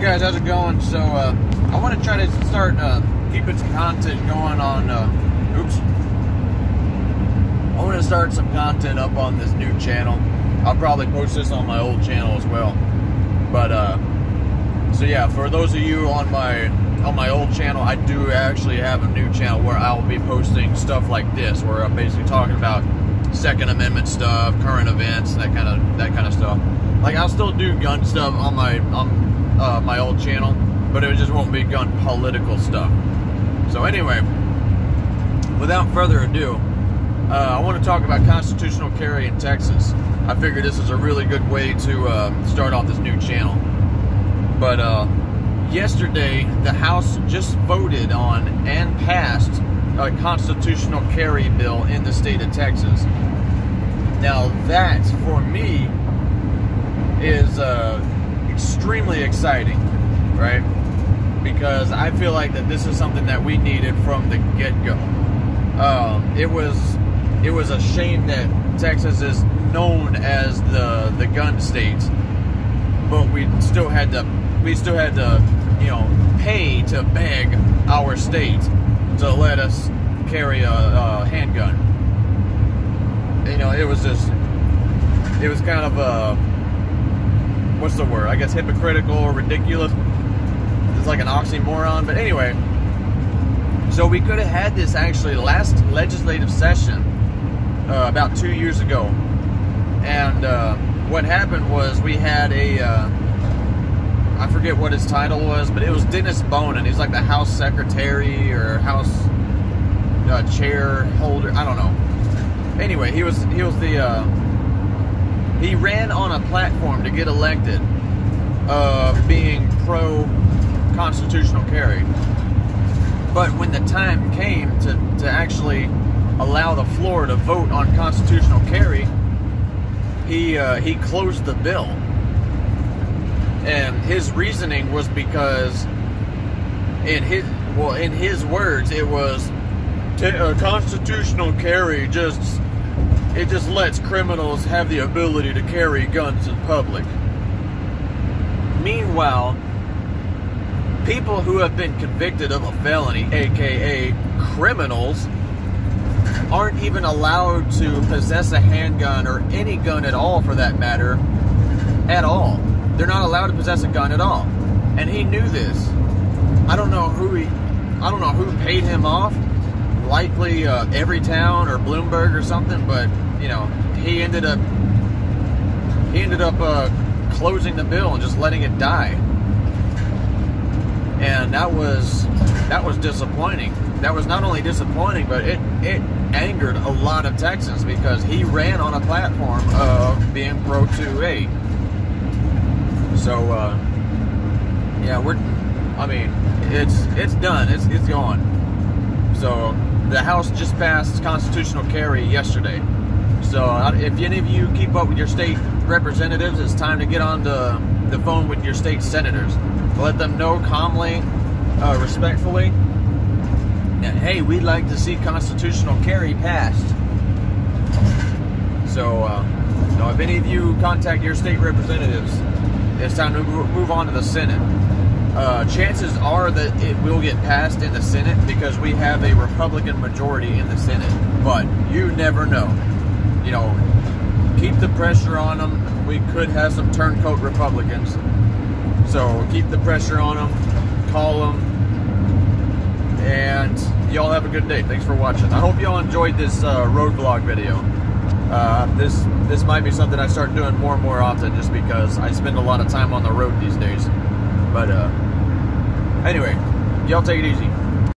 guys? How's it going? So, uh, I want to try to start uh, keeping some content going on. Uh, oops. I want to start some content up on this new channel. I'll probably post this on my old channel as well. But, uh, so yeah, for those of you on my on my old channel, I do actually have a new channel where I will be posting stuff like this, where I'm basically talking about Second Amendment stuff, current events, that kind of that kind of stuff. Like I'll still do gun stuff on my on uh, my old channel, but it just won't be gun political stuff. So anyway, without further ado, uh, I want to talk about constitutional carry in Texas. I figured this is a really good way to uh, start off this new channel. But uh, yesterday, the House just voted on and passed a constitutional carry bill in the state of Texas. Now, that for me is uh, extremely exciting, right? Because I feel like that this is something that we needed from the get-go. Um, it was it was a shame that Texas is known as the the gun state, but we still had to we still had to you know pay to beg our state to let us carry a, a handgun. You know, it was just it was kind of a what's the word? I guess hypocritical or ridiculous. It's like an oxymoron, but anyway. So we could have had this actually last legislative session uh, about two years ago, and uh, what happened was we had a uh, I forget what his title was, but it was Dennis Bonnen. He's like the House Secretary or House uh, Chair holder. I don't know. Anyway, he was he was the uh, he ran on a platform to get elected, uh, being pro constitutional carry. But when the time came to, to actually allow the floor to vote on constitutional carry, he uh, he closed the bill, and his reasoning was because in his well in his words it was t- uh, constitutional carry just it just lets criminals have the ability to carry guns in public. Meanwhile, people who have been convicted of a felony, aka criminals, aren't even allowed to possess a handgun or any gun at all for that matter at all. They're not allowed to possess a gun at all. And he knew this. I don't know who he I don't know who paid him off. Likely uh, Everytown or Bloomberg or something, but you know, he ended up he ended up uh, closing the bill and just letting it die. And that was that was disappointing. That was not only disappointing, but it it angered a lot of Texans because he ran on a platform of being pro 2A. So uh, yeah, we're I mean, it's it's done. It's it's gone. So the House just passed constitutional carry yesterday. So uh, if any of you keep up with your state representatives, it's time to get on the, the phone with your state senators. Let them know calmly, uh, respectfully, that, hey, we'd like to see constitutional carry passed. So, uh, if any of you contact your state representatives, it's time to move on to the Senate. Uh, chances are that it will get passed in the Senate because we have a Republican majority in the Senate, but you never know. You know, keep the pressure on them. We could have some turncoat Republicans, so keep the pressure on them. Call them, and y'all have a good day. Thanks for watching. I hope y'all enjoyed this uh, road vlog video. Uh, this this might be something I start doing more and more often, just because I spend a lot of time on the road these days. But uh, anyway, y'all take it easy.